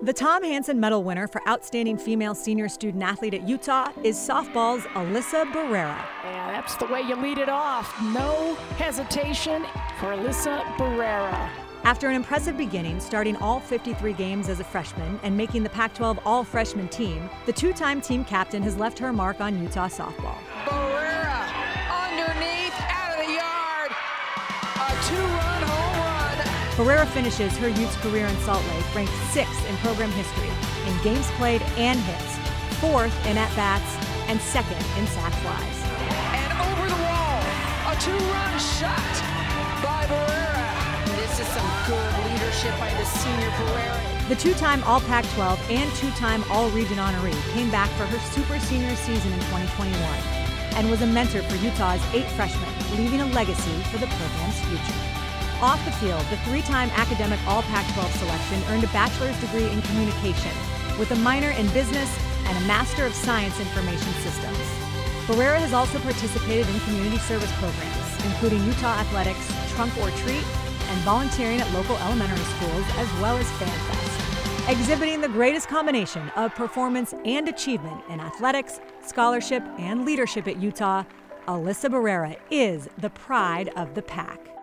The Tom Hansen Medal winner for Outstanding Female Senior Student Athlete at Utah is softball's Alyssa Barrera. Yeah, that's the way you lead it off. No hesitation for Alyssa Barrera. After an impressive beginning, starting all 53 games as a freshman and making the Pac 12 all freshman team, the two time team captain has left her mark on Utah softball. Barrera underneath, out of the yard. A two run home run. Barrera finishes her Utes career in Salt Lake ranked sixth in program history in games played and hits, fourth in at bats, and second in sac flies. And over the wall, a two run shot by Barrera. This is some good leadership by the senior Barrera. The two time All Pac 12 and two time All Region honoree came back for her super senior season in 2021 and was a mentor for Utah's eight freshmen, leaving a legacy for the program's future. Off the field, the three time academic All Pac 12 selection earned a bachelor's degree in communication with a minor in business and a Master of Science Information Systems. Barrera has also participated in community service programs, including Utah Athletics, Trunk or Treat, and volunteering at local elementary schools as well as FanFest. Exhibiting the greatest combination of performance and achievement in athletics, scholarship, and leadership at Utah, Alyssa Barrera is the pride of the Pac.